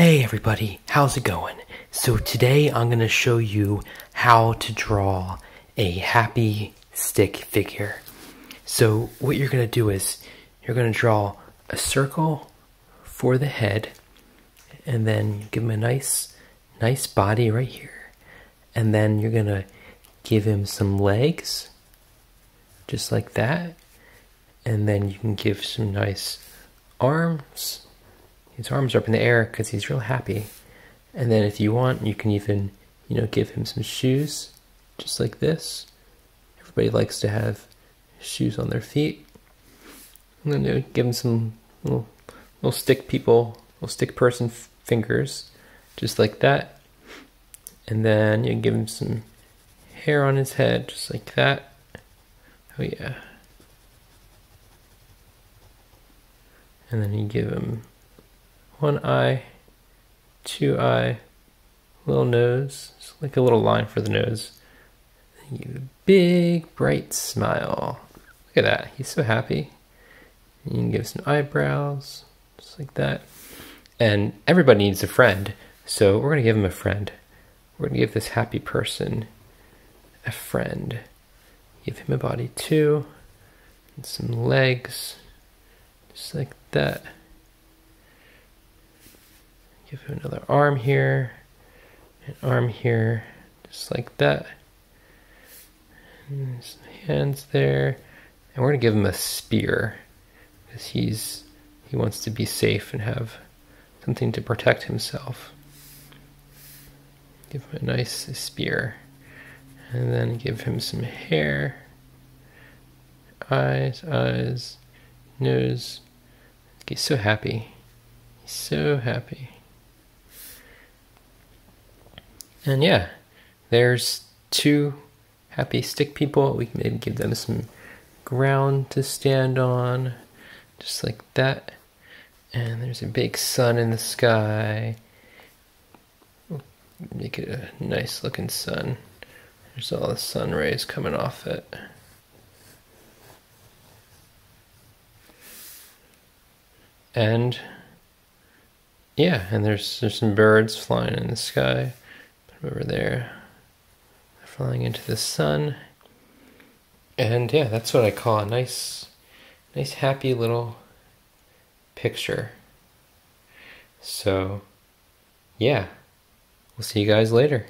Hey everybody, how's it going? So today I'm going to show you how to draw a happy stick figure. So what you're going to do is you're going to draw a circle for the head and then give him a nice nice body right here. And then you're going to give him some legs just like that. And then you can give some nice arms his arms are up in the air because he's real happy. And then if you want, you can even, you know, give him some shoes, just like this. Everybody likes to have shoes on their feet. And then you give him some little, little stick people, little stick person fingers, just like that. And then you give him some hair on his head, just like that. Oh yeah. And then you give him one eye, two eye, little nose, just like a little line for the nose. And you a big bright smile. Look at that, he's so happy. You can give some eyebrows, just like that. And everybody needs a friend, so we're gonna give him a friend. We're gonna give this happy person a friend. Give him a body too, and some legs, just like that. Give him another arm here, an arm here, just like that. And hands there. And we're gonna give him a spear because he's he wants to be safe and have something to protect himself. Give him a nice spear. And then give him some hair. Eyes, eyes, nose. He's so happy. He's so happy. And yeah, there's two happy stick people. We can maybe give them some ground to stand on, just like that. And there's a big sun in the sky. Make it a nice looking sun. There's all the sun rays coming off it. And yeah, and there's there's some birds flying in the sky over there, flying into the sun. And yeah, that's what I call a nice, nice happy little picture. So, yeah, we'll see you guys later.